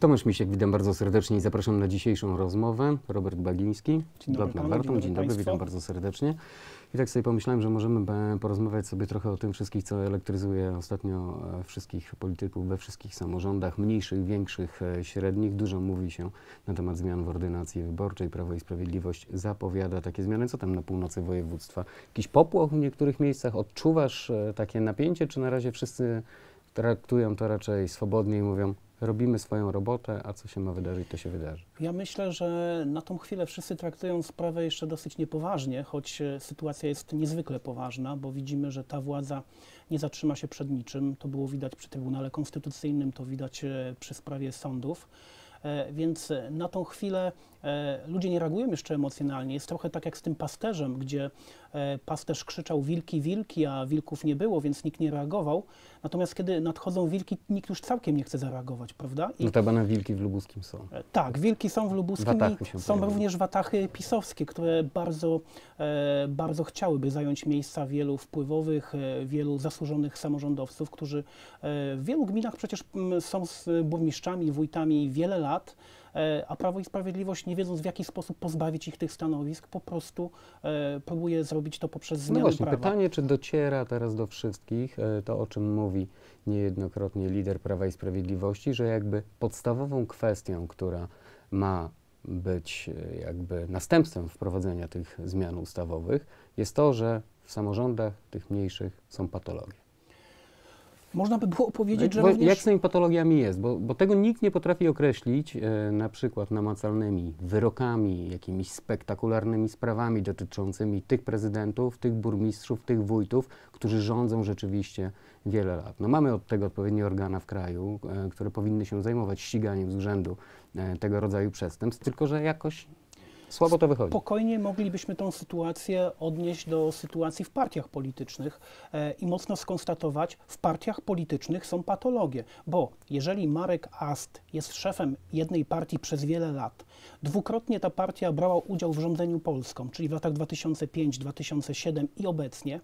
Tomasz Misiek, witam bardzo serdecznie i zapraszam na dzisiejszą rozmowę. Robert Bagiński, Dzień dobry blog panu, Wartą. dzień dobry witam bardzo serdecznie. I tak sobie pomyślałem, że możemy porozmawiać sobie trochę o tym wszystkich, co elektryzuje ostatnio e, wszystkich polityków we wszystkich samorządach, mniejszych, większych, e, średnich. Dużo mówi się na temat zmian w ordynacji wyborczej. Prawo i Sprawiedliwość zapowiada takie zmiany. Co tam na północy województwa? Jakiś popłoch w niektórych miejscach? Odczuwasz e, takie napięcie, czy na razie wszyscy traktują to raczej swobodnie i mówią, robimy swoją robotę, a co się ma wydarzyć, to się wydarzy. Ja myślę, że na tą chwilę wszyscy traktują sprawę jeszcze dosyć niepoważnie, choć e, sytuacja jest niezwykle poważna, bo widzimy, że ta władza nie zatrzyma się przed niczym. To było widać przy Trybunale Konstytucyjnym, to widać e, przy sprawie sądów. E, Więc na tą chwilę ludzie nie reagują jeszcze emocjonalnie. Jest trochę tak jak z tym pasterzem, gdzie e, pasterz krzyczał wilki, wilki, a wilków nie było, więc nikt nie reagował. Natomiast kiedy nadchodzą wilki, nikt już całkiem nie chce zareagować, prawda? I Notabene wilki w Lubuskim są. E, Tak, wilki są w Lubuskim i są również watachy pisowskie, które bardzo, e, bardzo chciałyby zająć miejsca wielu wpływowych, e, wielu zasłużonych samorządowców, którzy e, w wielu gminach przecież m, są z burmistrzami, wójtami wiele lat, e, a Prawo i Sprawiedliwość, nie wiedząc w jaki sposób pozbawić ich tych stanowisk, po prostu e, próbuje zrobić to poprzez No zmianę właśnie, prawa. pytanie, czy dociera teraz do wszystkich e, to, o czym mówi niejednokrotnie lider Prawa i Sprawiedliwości, że jakby podstawową kwestią, która ma być e, jakby następstwem wprowadzenia tych zmian ustawowych, jest to, że w samorządach tych mniejszych są patologie. Można by było powiedzieć, że Bo również... Jak z tymi patologiami jest? Bo, bo tego nikt nie potrafi określić, e, na przykład namacalnymi wyrokami, jakimiś spektakularnymi sprawami dotyczącymi tych prezydentów, tych burmistrzów, tych wójtów, którzy rządzą rzeczywiście wiele lat. No mamy od tego odpowiednie organa w kraju, e, które powinny się zajmować ściganiem z urzędu e, tego rodzaju przestępstw, tylko że jakoś słabo to wychodzi. Spokojnie moglibyśmy tą sytuację odnieść do sytuacji w partiach politycznych e, i mocno skonstatować, w partiach politycznych są patologie, bo jeżeli Marek Ast jest szefem jednej partii przez wiele lat, dwukrotnie ta partia brała udział w rządzeniu Polską, czyli w latach 2005, 2007 i obecnie,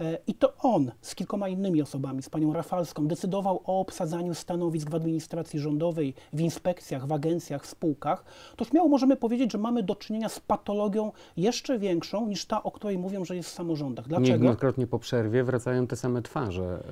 e, i to on z kilkoma innymi osobami, z panią Rafalską, decydował o obsadzaniu stanowisk w administracji rządowej, w inspekcjach, w agencjach, w spółkach, to śmiało możemy powiedzieć, że mamy do czynienia z patologią jeszcze większą niż ta, o której mówią, że jest w samorządach. Dlaczego? Niejednokrotnie po przerwie wracają te same twarze.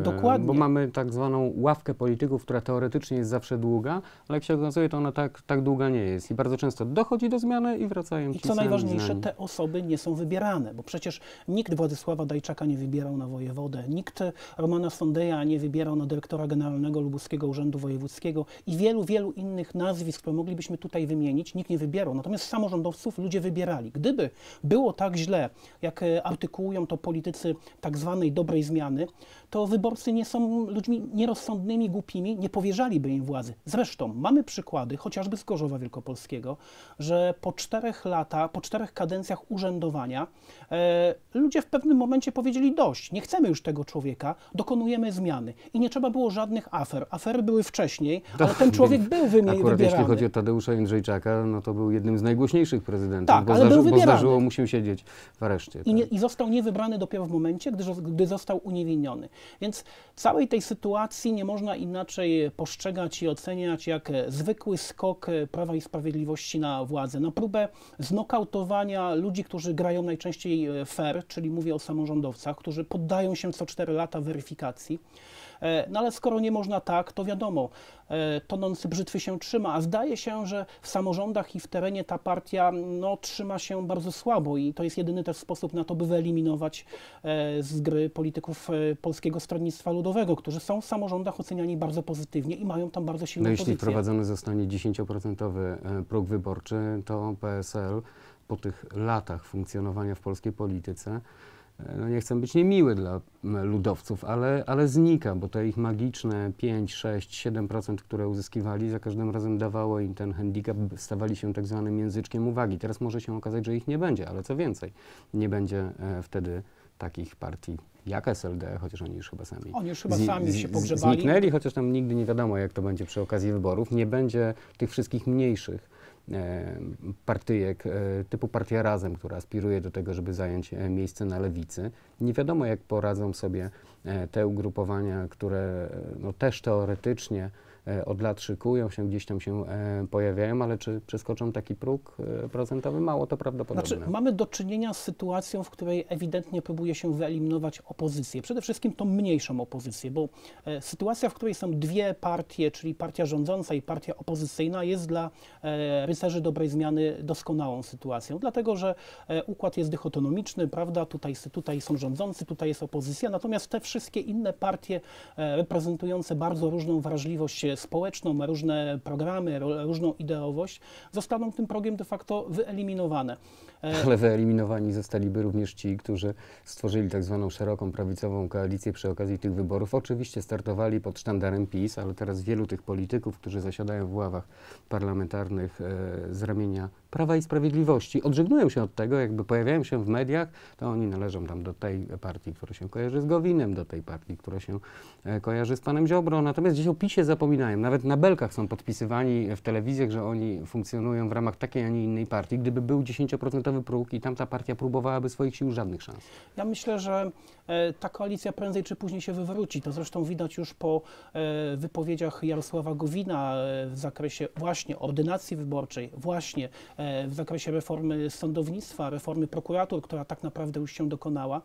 e, Dokładnie. Bo mamy tak zwaną ławkę polityków, która teoretycznie jest zawsze długa, ale jak się okazuje, to ona tak, tak długa nie jest. I bardzo często dochodzi do zmiany i wracają I co najważniejsze, te osoby nie są wybierane, bo przecież nikt Władysława Dajczaka nie wybierał na wojewodę, nikt Romana Sondeja nie wybierał na dyrektora generalnego Lubuskiego Urzędu Wojewódzkiego i wielu, wielu innych nazwisk, które moglibyśmy tutaj wymienić, nikt nie wybierał. Natomiast samorządowców ludzie wybierali. Gdyby było tak źle, jak e, artykułują to politycy tak zwanej dobrej zmiany, to wyborcy nie są ludźmi nierozsądnymi, głupimi, nie powierzaliby im władzy. Zresztą mamy przykłady, chociażby z Gorzowa Wielkopolskiego, że po czterech latach, po czterech kadencjach urzędowania e, ludzie w pewnym momencie powiedzieli dość, nie chcemy już tego człowieka, dokonujemy zmiany. I nie trzeba było żadnych afer. Afery były wcześniej, ale ten człowiek był wymi- Akurat wybierany. jeśli chodzi o Tadeusza Jędrzejczaka, no to był jednym z najgłośniejszych prezydentów, Tak, bo, ale był bo zdarzyło mu się siedzieć w areszcie. I, tak. nie, I został niewybrany dopiero w momencie, gdy, gdy został uniewinniony. Więc całej tej sytuacji nie można inaczej postrzegać i oceniać jak zwykły skok Prawa i Sprawiedliwości na władzę, na próbę znokautowania ludzi, którzy grają najczęściej fair, czyli mówię o samorządowcach, którzy poddają się co 4 lata weryfikacji. E, No ale skoro nie można tak, to wiadomo, e, tonący brzytwy się trzyma, a zdaje się, że w samorządach i w terenie ta partia no, trzyma się bardzo słabo i to jest jedyny też sposób na to, by wyeliminować e, z gry polityków Polskiego Stronnictwa Ludowego, którzy są w samorządach oceniani bardzo pozytywnie i mają tam bardzo silną No jeśli pozycję. wprowadzony zostanie 10% e, próg wyborczy, to PSL po tych latach funkcjonowania w polskiej polityce, no nie chcę być niemiły dla ludowców, ale, ale znika, bo te ich magiczne 5, 6, 7%, które uzyskiwali, za każdym razem dawało im ten handicap, stawali się tak zwanym języczkiem uwagi. Teraz może się okazać, że ich nie będzie, ale co więcej, nie będzie e, wtedy takich partii jak SLD, chociaż oni już chyba sami Oni już chyba sami się pogrzebali. Zniknęli, chociaż tam nigdy nie wiadomo, jak to będzie przy okazji wyborów. Nie będzie tych wszystkich mniejszych partyjek e, typu Partia Razem, która aspiruje do tego, żeby zająć e, miejsce na lewicy. Nie wiadomo, jak poradzą sobie e, te ugrupowania, które e, no, też teoretycznie e, od lat szykują się, gdzieś tam się e, pojawiają, ale czy przeskoczą taki próg e, procentowy? Mało to prawdopodobne. Znaczy, mamy do czynienia z sytuacją, w której ewidentnie próbuje się wyeliminować opozycję. Przede wszystkim tą mniejszą opozycję, bo e, sytuacja, w której są dwie partie, czyli partia rządząca i partia opozycyjna, jest dla e, rycerzy dobrej zmiany doskonałą sytuacją, dlatego że e, układ jest dychotonomiczny, prawda? Tutaj, tutaj są rządzący, tutaj jest opozycja, natomiast te wszystkie inne partie e, reprezentujące bardzo różną wrażliwość społeczną, różne programy, ro- różną ideowość, zostaną tym progiem de facto wyeliminowane. E, Ale wyeliminowani zostaliby również ci, którzy stworzyli tak zwaną szeroką prawicową koalicję przy okazji tych wyborów. Oczywiście startowali pod sztandarem PiS, ale teraz wielu tych polityków, którzy zasiadają w ławach parlamentarnych e, z ramienia Prawa i Sprawiedliwości, odżegnują się od tego, jakby pojawiają się w mediach, to oni należą tam do tej partii, która się kojarzy z Gowinem, do tej partii, która się e, kojarzy z panem Ziobro. Natomiast gdzieś o PiSie zapominają. Nawet na belkach są podpisywani w telewizjach, że oni funkcjonują w ramach takiej, a nie innej partii. Gdyby był 10% próg i tamta partia próbowałaby swoich sił, żadnych szans. Ja myślę, że e, ta koalicja prędzej czy później się wywróci. To zresztą widać już po e, wypowiedziach Jarosława Gowina e, w zakresie właśnie ordynacji wyborczej, właśnie w zakresie reformy sądownictwa, reformy prokuratur, która tak naprawdę już się dokonała.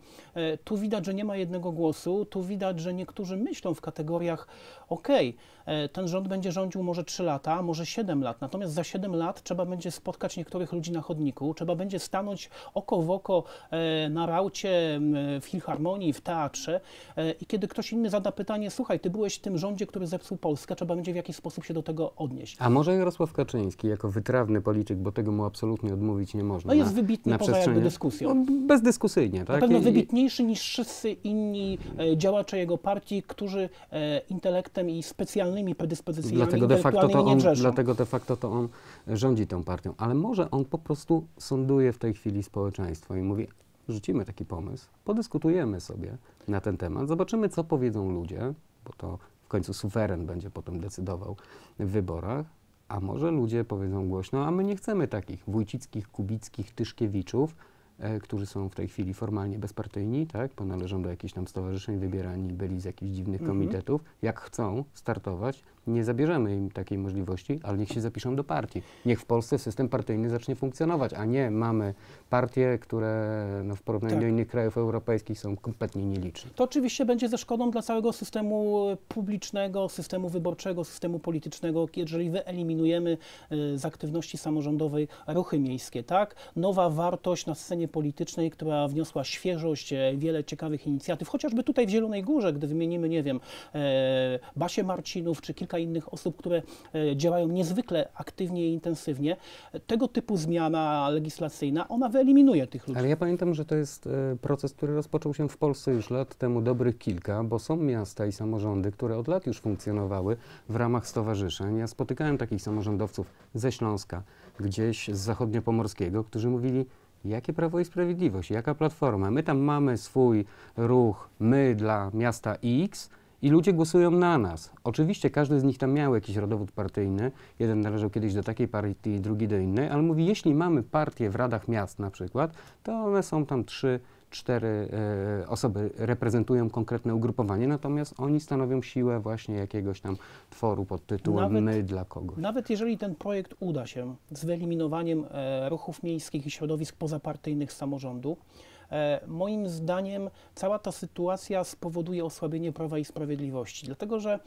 Tu widać, że nie ma jednego głosu, tu widać, że niektórzy myślą w kategoriach e, ten rząd będzie rządził może 3 lata, może 7 lat, natomiast za 7 lat trzeba będzie spotkać niektórych ludzi na chodniku, trzeba będzie stanąć oko w oko e, na raucie w filharmonii, w teatrze e, i kiedy ktoś inny zada pytanie, słuchaj, ty byłeś w tym rządzie, który zepsuł Polskę, trzeba będzie w jakiś sposób się do tego odnieść. A może Jarosław Kaczyński, jako wytrawny polityk, bo tego mu absolutnie odmówić nie można. No jest na, wybitny na poza jakby przestrzeni- dyskusją. No, bezdyskusyjnie, Na tak? pewno I- wybitniejszy niż wszyscy inni e, działacze jego partii, którzy intelektem i specjalnymi predyspozycjami Dlatego de, facto to on, dlatego de facto to on rządzi tą partią. Ale może on po prostu w tej chwili społeczeństwo i mówi, rzucimy taki pomysł, podyskutujemy sobie na ten temat, zobaczymy, co powiedzą ludzie, bo to w końcu suweren będzie potem decydował w wyborach, a może ludzie powiedzą głośno, a my nie chcemy takich wójcickich, kubickich, tyszkiewiczów, e, którzy są w tej chwili formalnie bezpartyjni, tak, bo należą do jakichś tam stowarzyszeń, wybierani byli z jakichś dziwnych Mhm. komitetów. Jak chcą startować, nie zabierzemy im takiej możliwości, ale niech się zapiszą do partii. Niech w Polsce system partyjny zacznie funkcjonować, a nie mamy partie, które no, w porównaniu Tak. do innych krajów europejskich są kompletnie nieliczne. To oczywiście będzie ze szkodą dla całego systemu publicznego, systemu wyborczego, systemu politycznego, jeżeli wyeliminujemy y, z aktywności samorządowej ruchy miejskie, tak? Nowa wartość na scenie politycznej, która wniosła świeżość, e, wiele ciekawych inicjatyw, chociażby tutaj w Zielonej Górze, gdy wymienimy, nie wiem, e, Basię Marcinów czy kilka innych osób, które e, działają niezwykle aktywnie i intensywnie, tego typu zmiana legislacyjna, ona wyeliminuje tych ludzi. Ale ja pamiętam, że to jest e, proces, który rozpoczął się w Polsce już lat temu dobrych kilka, bo są miasta i samorządy, które od lat już funkcjonowały w ramach stowarzyszeń. Ja spotykałem takich samorządowców ze Śląska, gdzieś z zachodniopomorskiego, którzy mówili, jakie Prawo i Sprawiedliwość, jaka Platforma. My tam mamy swój ruch, my dla miasta X, i ludzie głosują na nas. Oczywiście każdy z nich tam miał jakiś rodowód partyjny. Jeden należał kiedyś do takiej partii, drugi do innej, ale mówi, jeśli mamy partię w radach miast na przykład, to one są tam trzy, cztery e, osoby, reprezentują konkretne ugrupowanie, natomiast oni stanowią siłę właśnie jakiegoś tam tworu pod tytułem Nawet- my dla kogoś. Nawet jeżeli ten projekt uda się z wyeliminowaniem e, ruchów miejskich i środowisk pozapartyjnych z samorządu, e, moim zdaniem cała ta sytuacja spowoduje osłabienie Prawa i Sprawiedliwości, dlatego że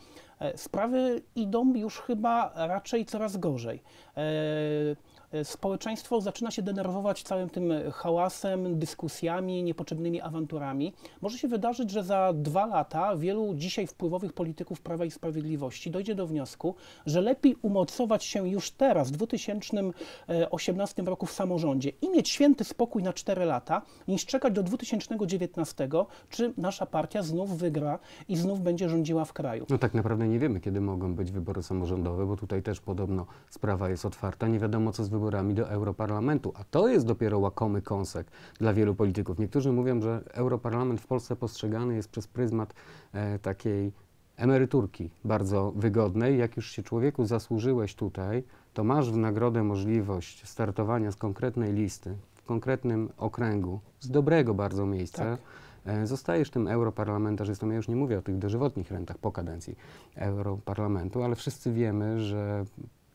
sprawy idą już chyba raczej coraz gorzej. E, e, Społeczeństwo zaczyna się denerwować całym tym hałasem, dyskusjami, niepotrzebnymi awanturami. Może się wydarzyć, że za dwa lata wielu dzisiaj wpływowych polityków Prawa i Sprawiedliwości dojdzie do wniosku, że lepiej umocować się już teraz, w 2018 roku w samorządzie i mieć święty spokój na 4 lata, niż czekać do 2019, czy nasza partia znów wygra i znów będzie rządziła w kraju. No tak naprawdę nie wiemy, kiedy mogą być wybory samorządowe, bo tutaj też podobno sprawa jest otwarta. Nie wiadomo, co z wyborami do Europarlamentu, a to jest dopiero łakomy kąsek dla wielu polityków. Niektórzy mówią, że Europarlament w Polsce postrzegany jest przez pryzmat e, takiej emeryturki bardzo wygodnej. Jak już się człowieku zasłużyłeś tutaj, to masz w nagrodę możliwość startowania z konkretnej listy, w konkretnym okręgu, z dobrego bardzo miejsca. Tak. e, zostajesz tym europarlamentarzystą. Ja już nie mówię o tych dożywotnich rentach po kadencji europarlamentu, ale wszyscy wiemy, że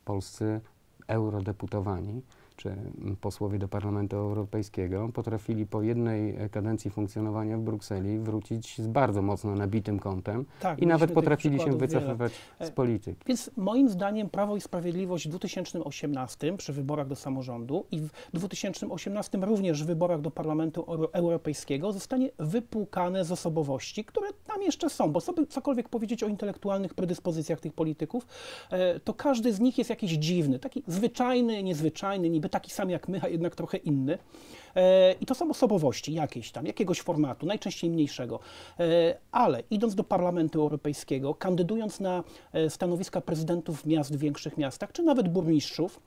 polscy eurodeputowani czy posłowie do Parlamentu Europejskiego potrafili po jednej kadencji funkcjonowania w Brukseli wrócić z bardzo mocno nabitym kątem Tak, i nawet potrafili się przykładów wiele. wycofywać z polityki. Więc moim zdaniem Prawo i Sprawiedliwość w 2018 przy wyborach do samorządu i w 2018 również w wyborach do Parlamentu Euro- Europejskiego zostanie wypłukane z osobowości, które tam jeszcze są, bo sobie cokolwiek powiedzieć o intelektualnych predyspozycjach tych polityków, e, to każdy z nich jest jakiś dziwny, taki zwyczajny, niezwyczajny, niby taki sam jak my, a jednak trochę inny. E, I to są osobowości jakieś tam, jakiegoś formatu, najczęściej mniejszego. E, Ale idąc do Parlamentu Europejskiego, kandydując na e, stanowiska prezydentów miast w większych miastach, czy nawet burmistrzów,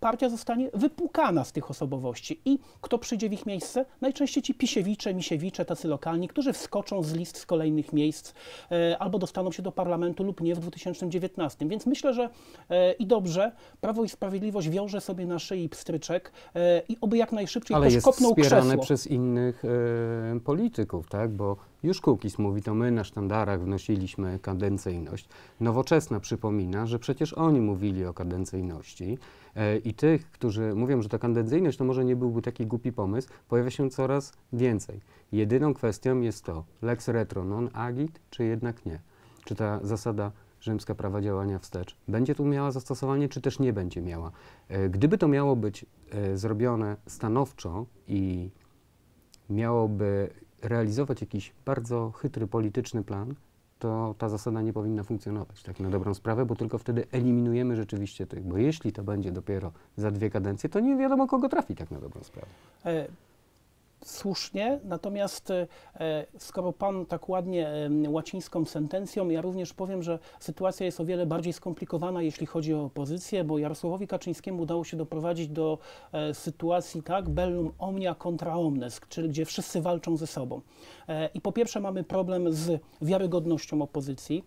partia zostanie wypłukana z tych osobowości. I kto przyjdzie w ich miejsce? Najczęściej ci pisiewicze, misiewicze, tacy lokalni, którzy wskoczą z list z kolejnych miejsc albo dostaną się do parlamentu lub nie w 2019. Więc myślę, że i dobrze, Prawo i Sprawiedliwość wiąże sobie na szyi pstryczek i oby jak najszybciej Ale ktoś jest wspierane krzesło. przez innych e, polityków, tak? Bo już Kukiz mówi, to my na sztandarach wnosiliśmy kadencyjność. Nowoczesna przypomina, że przecież oni mówili o kadencyjności e, i tych, którzy mówią, że ta kadencyjność to może nie byłby taki głupi pomysł, pojawia się coraz więcej. Jedyną kwestią jest to lex retro non agit, czy jednak nie? Czy ta zasada rzymska prawa działania wstecz będzie tu miała zastosowanie, czy też nie będzie miała? E, Gdyby to miało być e, zrobione stanowczo i miałoby realizować jakiś bardzo chytry polityczny plan, to ta zasada nie powinna funkcjonować, tak na dobrą sprawę, bo tylko wtedy eliminujemy rzeczywiście tych, bo jeśli to będzie dopiero za dwie kadencje, to nie wiadomo kogo trafi tak na dobrą sprawę. Słusznie, natomiast e, skoro Pan tak ładnie łacińską sentencją, ja również powiem, że sytuacja jest o wiele bardziej skomplikowana, jeśli chodzi o opozycję, bo Jarosławowi Kaczyńskiemu udało się doprowadzić do e, sytuacji tak, bellum omnia contra omnes, czyli gdzie wszyscy walczą ze sobą. E, I po pierwsze mamy problem z wiarygodnością opozycji,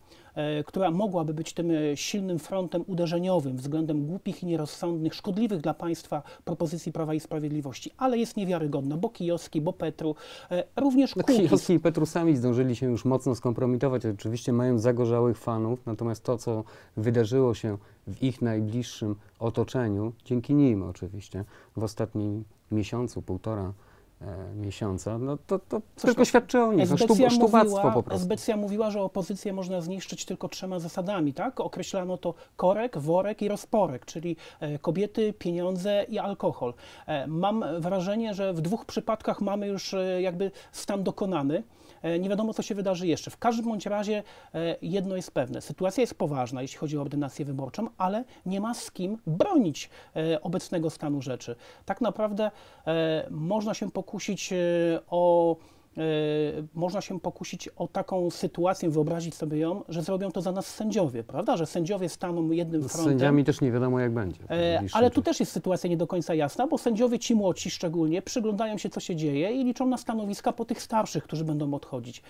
która mogłaby być tym e, silnym frontem uderzeniowym względem głupich i nierozsądnych, szkodliwych dla państwa propozycji Prawa i Sprawiedliwości, ale jest niewiarygodna, bo Kijowski, bo Petru, e, również No. Kijowski i Petru sami zdążyli się już mocno skompromitować, oczywiście mając zagorzałych fanów, natomiast to, co wydarzyło się w ich najbliższym otoczeniu, dzięki nim oczywiście, w ostatnim miesiącu, półtora e, miesiąca, no to, to tylko świadczy o nich, sztu, Esbecja sztubactwo mówiła, po prostu. Esbecja mówiła, że opozycję można zniszczyć tylko trzema zasadami, tak? Określano to korek, worek i rozporek, czyli e, kobiety, pieniądze i alkohol. E, Mam wrażenie, że w dwóch przypadkach mamy już e, jakby stan dokonany. E, Nie wiadomo, co się wydarzy jeszcze. W każdym bądź razie e, jedno jest pewne. Sytuacja jest poważna, jeśli chodzi o ordynację wyborczą, ale nie ma z kim bronić e, obecnego stanu rzeczy. Tak naprawdę można się pokusić o można się pokusić o taką sytuację, wyobrazić sobie ją, że zrobią to za nas sędziowie, prawda? Że sędziowie staną jednym Z frontem. sędziami też nie wiadomo, jak będzie. E, Ale tu też jest sytuacja nie do końca jasna, bo sędziowie ci młodsi szczególnie przyglądają się, co się dzieje i liczą na stanowiska po tych starszych, którzy będą odchodzić.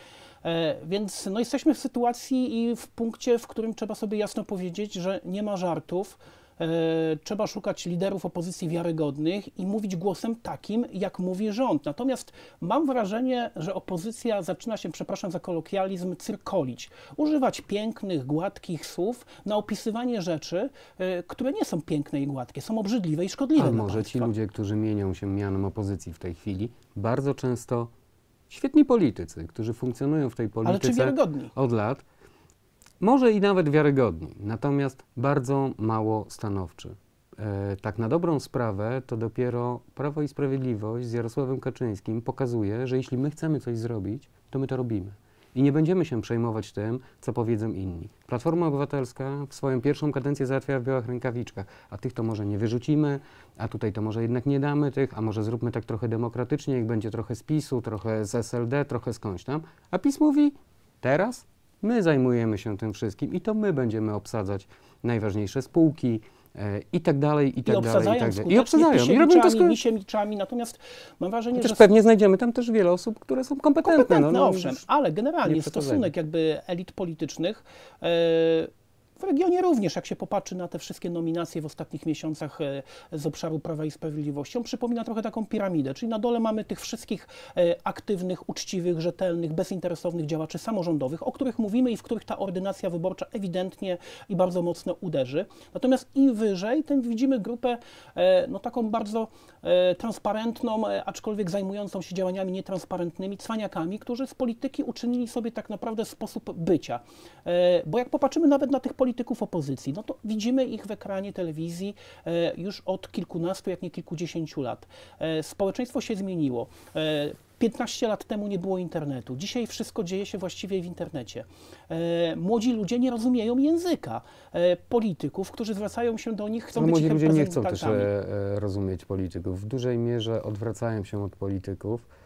E, Więc no, jesteśmy w sytuacji i w punkcie, w którym trzeba sobie jasno powiedzieć, że nie ma żartów. E, Trzeba szukać liderów opozycji wiarygodnych i mówić głosem takim, jak mówi rząd. Natomiast mam wrażenie, że opozycja zaczyna się, przepraszam za kolokwializm, cyrkolić. Używać pięknych, gładkich słów na opisywanie rzeczy, e, które nie są piękne i gładkie, są obrzydliwe i szkodliwe A może ci ludzie, którzy mienią się mianem opozycji w tej chwili, bardzo często świetni politycy, którzy funkcjonują w tej polityce od lat, może i nawet wiarygodni, natomiast bardzo mało stanowczy. E, tak na dobrą sprawę, to dopiero Prawo i Sprawiedliwość z Jarosławem Kaczyńskim pokazuje, że jeśli my chcemy coś zrobić, to my to robimy. I nie będziemy się przejmować tym, co powiedzą inni. Platforma Obywatelska w swoją pierwszą kadencję załatwia w białych rękawiczkach, a tych to może nie wyrzucimy, a tutaj to może jednak nie damy tych, a może zróbmy tak trochę demokratycznie, jak będzie trochę z PiSu, trochę z SLD, trochę skądś tam. A PiS mówi, teraz my zajmujemy się tym wszystkim i to my będziemy obsadzać najważniejsze spółki e, i tak dalej, i I tak dalej, i tak dalej. I obsadzają, i robią to skończenie. misiewiczami, natomiast mam wrażenie, Chociaż że pewnie znajdziemy tam też wiele osób, które są kompetentne. kompetentne, no, no, owszem, ale generalnie nie stosunek jakby elit politycznych e, W regionie również, jak się popatrzy na te wszystkie nominacje w ostatnich miesiącach e, z obszaru Prawa i Sprawiedliwości, on przypomina trochę taką piramidę, czyli na dole mamy tych wszystkich e, aktywnych, uczciwych, rzetelnych, bezinteresownych działaczy samorządowych, o których mówimy i w których ta ordynacja wyborcza ewidentnie i bardzo mocno uderzy. Natomiast im wyżej, tym widzimy grupę e, no, taką bardzo transparentną, aczkolwiek zajmującą się działaniami nietransparentnymi, cwaniakami, którzy z polityki uczynili sobie tak naprawdę sposób bycia. Bo jak popatrzymy nawet na tych polityków opozycji, no to widzimy ich w ekranie telewizji e, już od kilkunastu, jak nie kilkudziesięciu lat. E, Społeczeństwo się zmieniło. E, 15 lat temu nie było internetu. Dzisiaj wszystko dzieje się właściwie w internecie. E, młodzi ludzie nie rozumieją języka e, polityków, którzy zwracają się do nich, chcą No, być młodzi ludzie nie chcą też e, e, rozumieć polityków. W dużej mierze odwracają się od polityków e,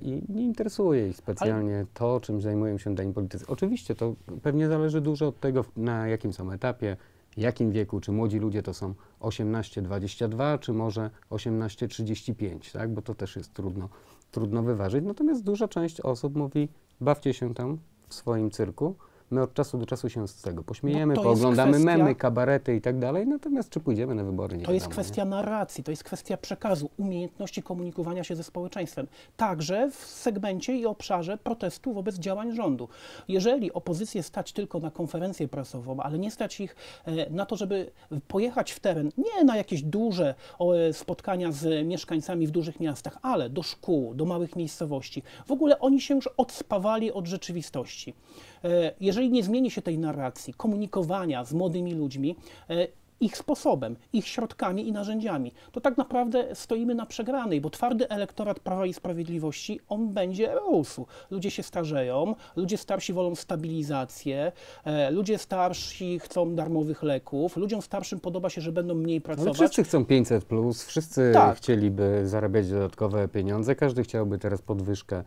i nie interesuje ich specjalnie to, czym zajmują się dani politycy. Oczywiście to pewnie zależy dużo od tego, na jakim są etapie, jakim wieku, czy młodzi ludzie to są 18-22, czy może 18-35, tak? bo to też jest trudno, trudno wyważyć. Natomiast duża część osób mówi, bawcie się tam w swoim cyrku, my od czasu do czasu się z tego pośmiejemy, No to jest pooglądamy kwestia- memy, kabarety i tak dalej, natomiast czy pójdziemy na wybory, nie To jest wiadomo, nie? kwestia narracji, to jest kwestia przekazu, umiejętności komunikowania się ze społeczeństwem, także w segmencie i obszarze protestu wobec działań rządu. Jeżeli opozycję stać tylko na konferencję prasową, ale nie stać ich e, na to, żeby pojechać w teren, nie na jakieś duże e, spotkania z mieszkańcami w dużych miastach, ale do szkół, do małych miejscowości, w ogóle oni się już odspawali od rzeczywistości. E, Jeżeli nie zmieni się tej narracji, komunikowania z młodymi ludźmi, e, ich sposobem, ich środkami i narzędziami, to tak naprawdę stoimy na przegranej, bo twardy elektorat Prawa i Sprawiedliwości, on będzie rósł. Ludzie się starzeją, ludzie starsi wolą stabilizację, e, ludzie starsi chcą darmowych leków, ludziom starszym podoba się, że będą mniej Ale pracować. wszyscy chcą 500 plus, wszyscy Tak. chcieliby zarabiać dodatkowe pieniądze, każdy chciałby teraz podwyżkę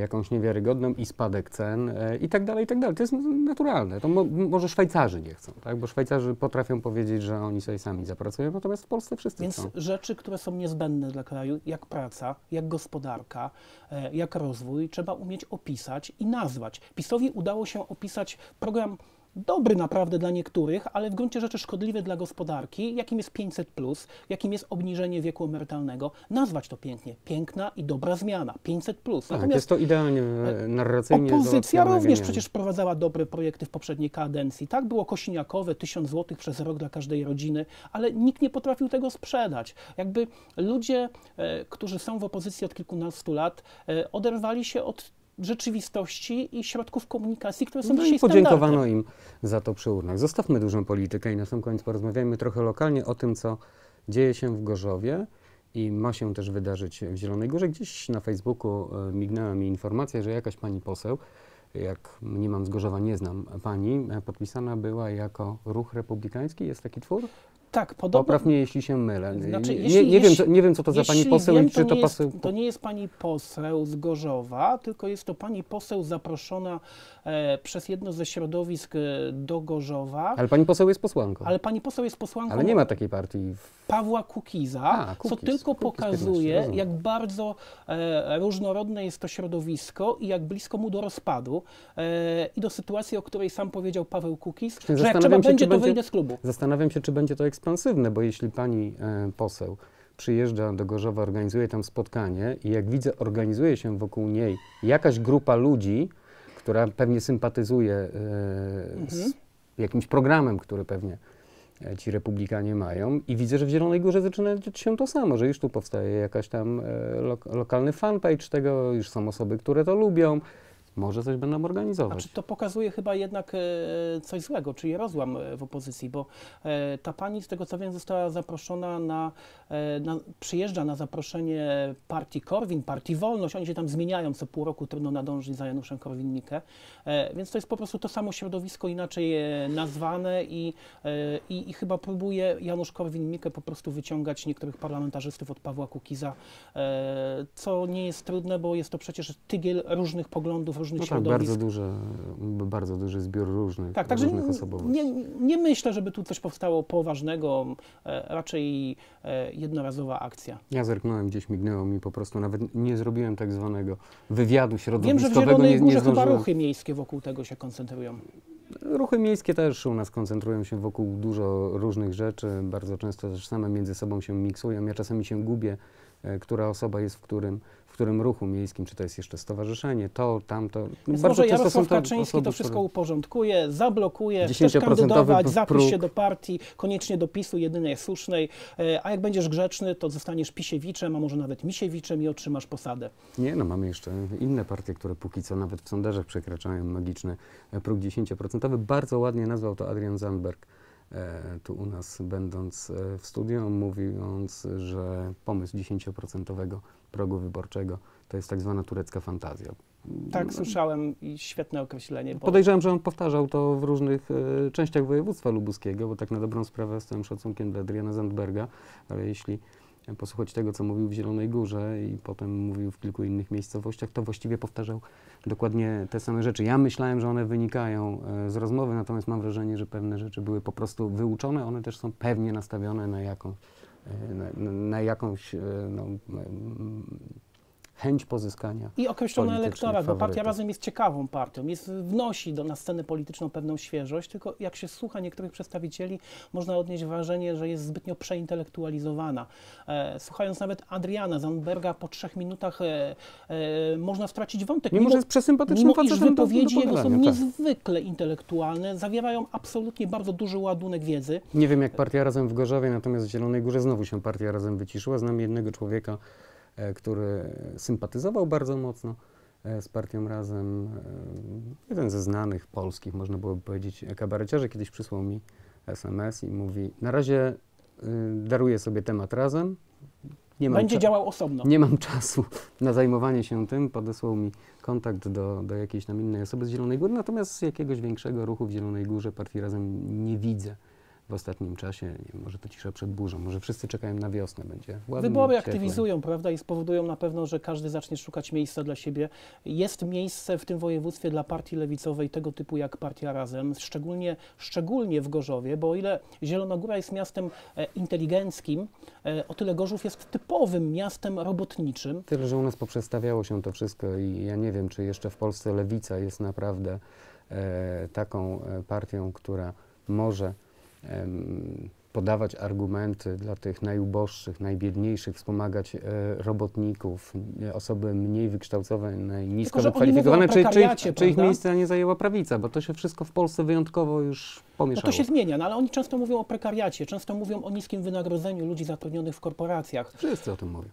jakąś niewiarygodną i spadek cen e, i tak dalej, i tak dalej. To jest naturalne. To mo, może Szwajcarzy nie chcą, tak? bo Szwajcarzy potrafią powiedzieć, że oni sobie sami zapracują, natomiast w Polsce wszyscy Więc chcą. rzeczy, które są niezbędne dla kraju, jak praca, jak gospodarka, e, jak rozwój, trzeba umieć opisać i nazwać. PiSowi udało się opisać program dobry naprawdę dla niektórych, ale w gruncie rzeczy szkodliwy dla gospodarki, jakim jest 500, jakim jest obniżenie wieku emerytalnego. Nazwać to pięknie. Piękna i dobra zmiana. 500. Tak, jest to idealnie e, narracyjnie Opozycja również genialnie. przecież wprowadzała dobre projekty w poprzedniej kadencji. Tak było kosiniakowe, 1000 zł przez rok dla każdej rodziny, ale nikt nie potrafił tego sprzedać. Jakby ludzie, e, którzy są w opozycji od kilkunastu lat, e, oderwali się od rzeczywistości i środków komunikacji, które są No dzisiaj i podziękowano standardem. im za to przy urnach. Zostawmy dużą politykę i na sam koniec porozmawiajmy trochę lokalnie o tym, co dzieje się w Gorzowie i ma się też wydarzyć w Zielonej Górze. Gdzieś na Facebooku e, mignęła mi informacja, że jakaś pani poseł, jak nie mam z Gorzowa, nie znam pani, e, podpisana była jako Ruch Republikański. Jest taki twór? Tak, podobno. Popraw mnie, jeśli się mylę. Znaczy, nie, jeśli- nie, wiem, jeśli- nie wiem, co to za pani poseł wiem, i czy to to jest, to nie jest pani poseł z Gorzowa, tylko jest to pani poseł zaproszona e, przez jedno ze środowisk e, do Gorzowa. Ale pani poseł jest posłanką. Ale pani poseł jest posłanką Ale nie ma takiej partii w Pawła Kukiza, A, co tylko Kukiz 15, pokazuje, rozumiem. jak bardzo e, różnorodne jest to środowisko i jak blisko mu do rozpadu e, i do sytuacji, o której sam powiedział Paweł Kukiz, że jak zastanawiam trzeba się, czy będzie, to będzie- wyjdę z klubu. Zastanawiam się, czy będzie to ekspansywne, bo jeśli pani e, poseł przyjeżdża do Gorzowa, organizuje tam spotkanie i jak widzę, organizuje się wokół niej jakaś grupa ludzi, która pewnie sympatyzuje e, z Mhm. jakimś programem, który pewnie e, ci republikanie mają i widzę, że w Zielonej Górze zaczyna się to samo, że już tu powstaje jakaś tam lo, lokalny fanpage tego, już są osoby, które to lubią, może coś będą organizować. Znaczy to pokazuje chyba jednak e, coś złego, czyli rozłam e, w opozycji, bo e, ta pani, z tego co wiem, została zaproszona na, na przyjeżdża na zaproszenie partii Korwin, partii Wolność, oni się tam zmieniają co pół roku, trudno nadążyć za Januszem Korwin-Mikke, więc to jest po prostu to samo środowisko inaczej nazwane i, i, i chyba próbuje Janusz Korwin-Mikke po prostu wyciągać niektórych parlamentarzystów od Pawła Kukiza, co nie jest trudne, bo jest to przecież tygiel różnych poglądów, różnych No tak, środowisk. bardzo, duże, bardzo duży zbiór różnych, Tak, także różnych osobowości. nie, nie myślę, żeby tu coś powstało poważnego, e, raczej e, jednorazowa akcja. Ja zerknąłem, gdzieś mignęło mi po prostu, nawet nie zrobiłem tak zwanego wywiadu Wiem, że w środowiskowego, Zielonej nie, Górze nie chyba ruchy miejskie wokół tego się koncentrują. Ruchy miejskie też u nas koncentrują się wokół dużo różnych rzeczy, bardzo często też same między sobą się miksują. Ja czasami się gubię, która osoba jest w którym, w którym ruchu miejskim, czy to jest jeszcze stowarzyszenie, to, tamto. Więc Bardzo może Jarosław Kaczyński osoby, to wszystko które- uporządkuje, zablokuje, chcesz 10% kandydować, zapisz próg. się do partii, koniecznie do PiSu, jedynej słusznej, e, a jak będziesz grzeczny, to zostaniesz Pisiewiczem, a może nawet Misiewiczem i otrzymasz posadę. Nie, no mamy jeszcze inne partie, które póki co nawet w sondażach przekraczają magiczny e, próg 10%. Bardzo ładnie nazwał to Adrian Zandberg e, tu u nas, będąc e, w studiu, mówiąc, że pomysł 10% progu wyborczego to jest tak zwana turecka fantazja. Tak, No, słyszałem i świetne określenie. Bo Podejrzewam, że on powtarzał to w różnych e, częściach województwa lubuskiego, bo tak na dobrą sprawę z całym szacunkiem dla Adriana Zandberga, ale jeśli posłuchać tego, co mówił w Zielonej Górze i potem mówił w kilku innych miejscowościach, to właściwie powtarzał dokładnie te same rzeczy. Ja myślałem, że one wynikają e, z rozmowy, natomiast mam wrażenie, że pewne rzeczy były po prostu wyuczone, one też są pewnie nastawione na, jaką, e, na, na jakąś e, no, chęć pozyskania I określony elektorat, bo partia. Razem jest ciekawą partią, jest, wnosi do, na scenę polityczną pewną świeżość, tylko jak się słucha niektórych przedstawicieli, można odnieść wrażenie, że jest zbytnio przeintelektualizowana. E, słuchając nawet Adriana Zandberga, po trzech minutach e, e, można stracić wątek. Mimo, że jest przesympatycznym mimo facetem do- do wypowiedzi jego są tak. niezwykle intelektualne, zawierają absolutnie bardzo duży ładunek wiedzy. Nie wiem jak Partia Razem w Gorzowie, natomiast w Zielonej Górze znowu się Partia Razem wyciszyła. Znam jednego człowieka, który sympatyzował bardzo mocno e, z Partią Razem. E, Jeden ze znanych polskich, można byłoby powiedzieć, kabareciarzy kiedyś przysłał mi SMS i mówi, na razie y, daruję sobie temat Razem. Nie mam Będzie działał osobno. nie mam czasu na zajmowanie się tym. Podesłał mi kontakt do, do jakiejś tam innej osoby z Zielonej Góry, natomiast jakiegoś większego ruchu w Zielonej Górze Partii Razem nie widzę w ostatnim czasie. Nie wiem, może to cisza przed burzą, może wszyscy czekają na wiosnę, będzie ładnie, Wybory aktywizują, prawda, i spowodują na pewno, że każdy zacznie szukać miejsca dla siebie. Jest miejsce w tym województwie dla partii lewicowej tego typu jak Partia Razem, szczególnie, szczególnie w Gorzowie, bo o ile Zielona Góra jest miastem e, inteligenckim, e, o tyle Gorzów jest typowym miastem robotniczym. Tyle, że u nas poprzestawiało się to wszystko i ja nie wiem, czy jeszcze w Polsce lewica jest naprawdę e, taką e, partią, która może podawać argumenty dla tych najuboższych, najbiedniejszych, wspomagać e, robotników, e, osoby mniej wykształcone, nisko wykwalifikowane, czy, czy, czy ich miejsce nie zajęła prawica, bo to się wszystko w Polsce wyjątkowo już No pomieszało. to się zmienia, no ale oni często mówią o prekariacie, często mówią o niskim wynagrodzeniu ludzi zatrudnionych w korporacjach. Wszyscy o tym mówią.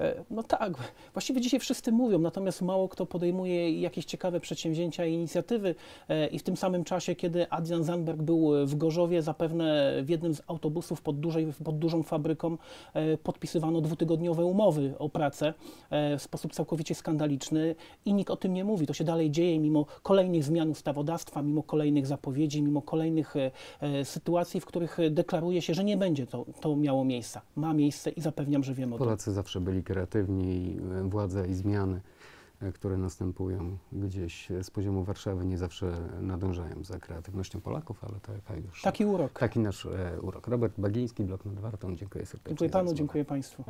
E, No tak, właściwie dzisiaj wszyscy mówią, natomiast mało kto podejmuje jakieś ciekawe przedsięwzięcia i inicjatywy. E, I w tym samym czasie, kiedy Adrian Zandberg był w Gorzowie, zapewne w jednym z autobusów pod, dużej, pod dużą fabryką e, podpisywano dwutygodniowe umowy o pracę w sposób całkowicie skandaliczny i nikt o tym nie mówi. To się dalej dzieje mimo kolejnych zmian ustawodawstwa, mimo kolejnych zapowiedzi, mimo kolejnych sytuacji, w których deklaruje się, że nie będzie to, to miało miejsca. Ma miejsce i zapewniam, że wiemy o tym. Polacy zawsze byli kreatywni i e, władze i zmiany, e, które następują gdzieś e, z poziomu Warszawy, nie zawsze nadążają za kreatywnością Polaków, ale to taka już Taki urok. taki nasz e, urok. Robert Bagiński, Blok nad Wartą. Dziękuję serdecznie. Dziękuję panu, dziękuję państwu.